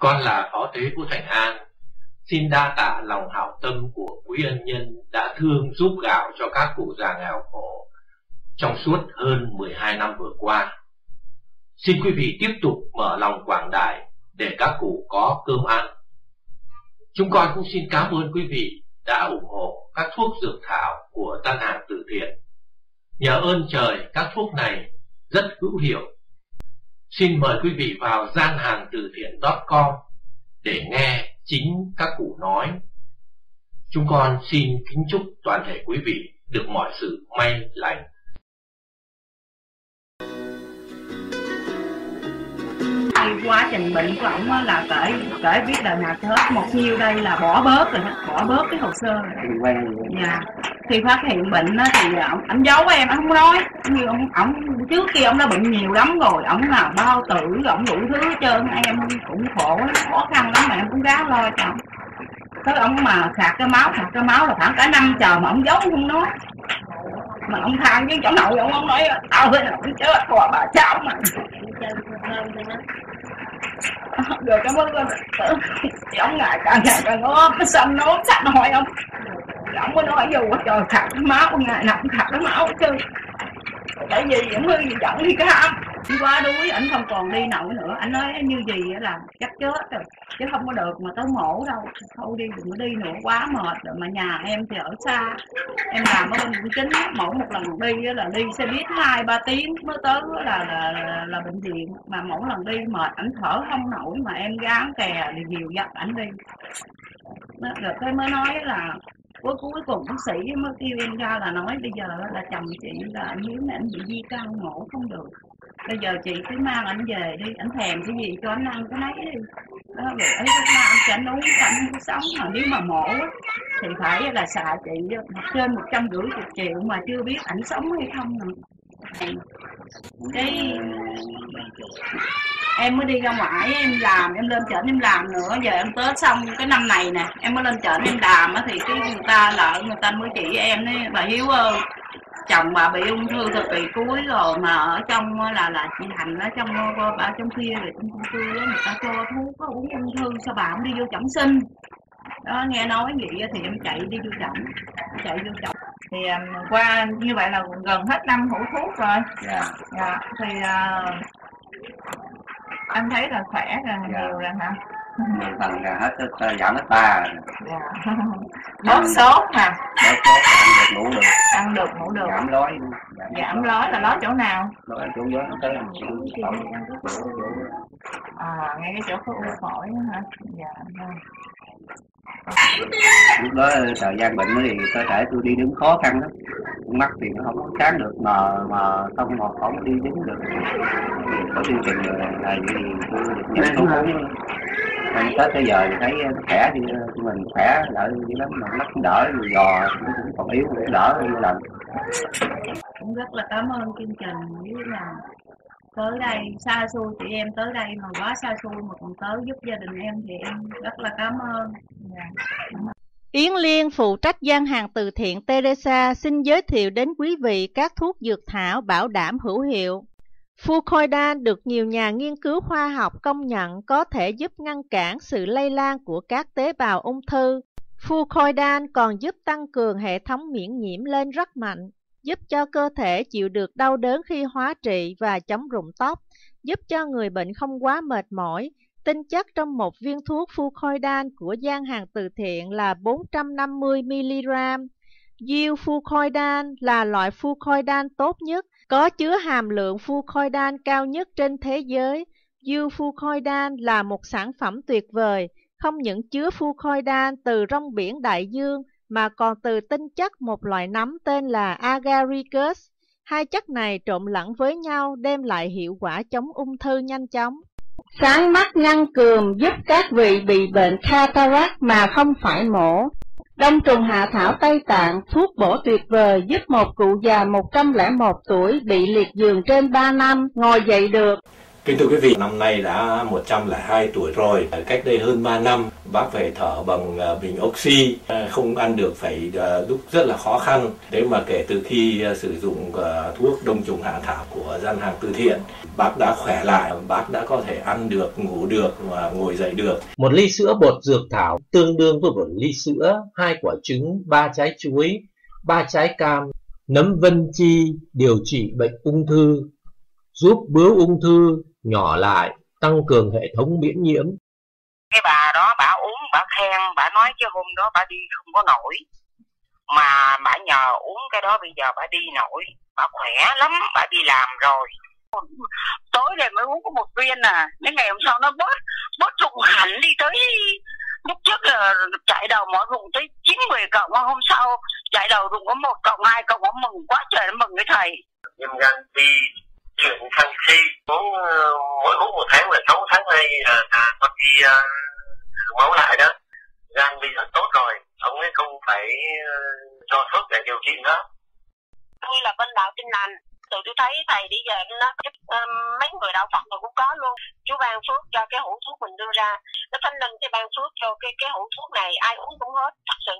Con là Phó Tế của Thành An, xin đa tạ lòng hảo tâm của quý ân nhân đã thương giúp gạo cho các cụ già nghèo khổ trong suốt hơn 12 năm vừa qua. Xin quý vị tiếp tục mở lòng quảng đại để các cụ có cơm ăn. Chúng con cũng xin cảm ơn quý vị đã ủng hộ các thuốc dược thảo của gian hàng từ thiện. Nhờ ơn trời các thuốc này rất hữu hiệu. Xin mời quý vị vào gian hàng từ thiện.com để nghe chính các cụ nói. Chúng con xin kính chúc toàn thể quý vị được mọi sự may lành. quá trình bệnh của ổng là kể kể biết đời nào hết một nhiêu đây là bỏ bớt rồi bỏ bớt cái hồ sơ rồi dạ khi phát hiện bệnh đó, thì ổng ông giấu em ông không nói. Như ông ổng trước kia ông đã bệnh nhiều lắm rồi ổng là bao tử ổng đủ thứ hết trơn em cũng khổ lắm khó khăn lắm mà em cũng ráng lo cho ông. Tới ông mà sạc cái máu sạc cái máu là khoảng cả năm chờ mà ông giấu không nói. Mà ông than với chỗ nội ông, ông nói tao với cũng chết còn bà cháu mà. Rồi cảm ơn con ông ngại càng ngày càng ốm nó xanh nó sạch hỏi ông ông mới nói dù trời khạc cái máu ngày nào cũng khạc cái máu chứ tại vì ông hơi giận đi ham đi qua đuối ảnh không còn đi nổi nữa. Anh nói như gì là chắc chết rồi chứ không có được mà tới mổ đâu. Thôi đi đừng có đi nữa quá mệt rồi. Mà nhà em thì ở xa em làm ở bên quận chín mổ một lần đi là đi xe buýt hai ba tiếng mới tới là là, là, là bệnh viện. Mà mỗi lần đi mệt ảnh thở không nổi mà em gán kè thì nhiều dắt ảnh đi. Rồi cái mới nói là cuối cuối cùng bác sĩ mới kêu em ra là nói, bây giờ là chồng chị là anh hiếu này anh bị di căn mổ không được. Bây giờ chị cứ mang anh về đi anh thèm cái gì cho anh ăn cái nấy đi. Đó, rồi ấy cứ mang anh cho anh uống cho anh sống mà nếu mà mổ thì phải là xài chị trên một trăm rưỡi chục triệu mà chưa biết ảnh sống hay không nữa cái, em mới đi ra ngoài, em làm, em lên chợ em làm nữa. Giờ em tết xong cái năm này nè, em mới lên chợ em làm thì cái người ta là người ta mới chỉ em đấy bà hiếu ơi, chồng bà bị ung thư thời kỳ cuối rồi mà ở trong là là chị hành ở trong ở trong kia rồi trong chung cư người ta cho thuốc, có uống ung thư, sao bà không đi vô chẩn sinh? Đó, nghe nói vậy thì em chạy đi vô chẩn chạy vô chẩn thì um, qua như vậy là gần hết năm hữu thuốc rồi. Dạ. Dạ thì uh, anh thấy là khỏe rồi dạ. nhiều rồi hả? Phần hết giảm hết ba bớt sốt hả bớt sốt ăn được ngủ được. Ăn được ngủ được. Giảm lói giảm lói là lói chỗ nào? Lói chỗ gió nó tới à ngay cái chỗ khối u phổi hả? Dạ lúc đó thời gian bệnh thì cơ thể tôi đi đứng khó khăn lắm. Mắt thì nó không có sáng được mà mà không mà không đi đứng được. Có chương trình là gì tôi được nhận số anh tới tới giờ thì thấy nó khỏe thì mình khỏe đỡ như lắm mà mắt đỡ giò nó cũng còn yếu cũng đỡ như lần cũng rất là cảm ơn chương trình. Với là tới đây xa xôi chị em tới đây mà quá xa xôi mà còn tới giúp gia đình em thì em rất là cảm ơn Yến Liên phụ trách gian hàng từ thiện Teresa xin giới thiệu đến quý vị các thuốc dược thảo bảo đảm hữu hiệu. Fucoidan được nhiều nhà nghiên cứu khoa học công nhận có thể giúp ngăn cản sự lây lan của các tế bào ung thư. Fucoidan còn giúp tăng cường hệ thống miễn nhiễm lên rất mạnh giúp cho cơ thể chịu được đau đớn khi hóa trị và chống rụng tóc, giúp cho người bệnh không quá mệt mỏi. Tinh chất trong một viên thuốc fucoidan của gian hàng từ thiện là 450mg. Diêu fucoidan là loại fucoidan tốt nhất, có chứa hàm lượng fucoidan cao nhất trên thế giới. Diêu fucoidan là một sản phẩm tuyệt vời, không những chứa fucoidan từ rong biển đại dương mà còn từ tinh chất một loại nấm tên là agaricus. Hai chất này trộn lẫn với nhau đem lại hiệu quả chống ung thư nhanh chóng. Sáng mắt ngăn cườm giúp các vị bị bệnh cataract mà không phải mổ. Đông trùng hạ thảo Tây Tạng, thuốc bổ tuyệt vời giúp một cụ già 101 tuổi bị liệt giường trên 3 năm ngồi dậy được. Kính thưa quý vị, năm nay đã 102 tuổi rồi. Cách đây hơn 3 năm, bác phải thở bằng à, bình oxy, à, không ăn được phải à, lúc rất là khó khăn. Thế mà kể từ khi sử dụng thuốc đông trùng hạ thảo của gian hàng từ thiện, bác đã khỏe lại, bác đã có thể ăn được, ngủ được và ngồi dậy được. Một ly sữa bột dược thảo tương đương với một ly sữa, hai quả trứng, ba trái chuối, ba trái cam, nấm vân chi điều trị bệnh ung thư, giúp bướu ung thư nhỏ lại, tăng cường hệ thống miễn nhiễm. Cái bà đó bà uống, bà khen, bà nói chứ hôm đó bà đi không có nổi. Mà bà nhờ uống cái đó bây giờ bà đi nổi, bà khỏe lắm, bà đi làm rồi. Tối này mới uống có một viên à, đến ngày hôm sau nó bớt, bớt rụng hẳn đi tới lúc trước là chạy đầu mỗi vùng tới chín mười cộng hôm sau chạy đầu dùng có một cộng hai cộng có mừng quá trời nó mừng cái thầy viêm gan đi chuyển canxi uống ờ, mỗi uống một tháng là sáu tháng nay là, là con đi ờ, uh, máu lại đó. Gan bây giờ tốt rồi ông ấy không phải uh, cho thuốc để điều trị nữa. Tôi là bên đạo tin lành. Từ tôi thấy thầy đi giờ nó giúp um, mấy người đạo Phật rồi cũng có luôn. Chú ban phước cho cái hũ thuốc mình đưa ra. Nó thanh linh cái ban phước cho cái cái hũ thuốc này ai uống cũng hết thật sự.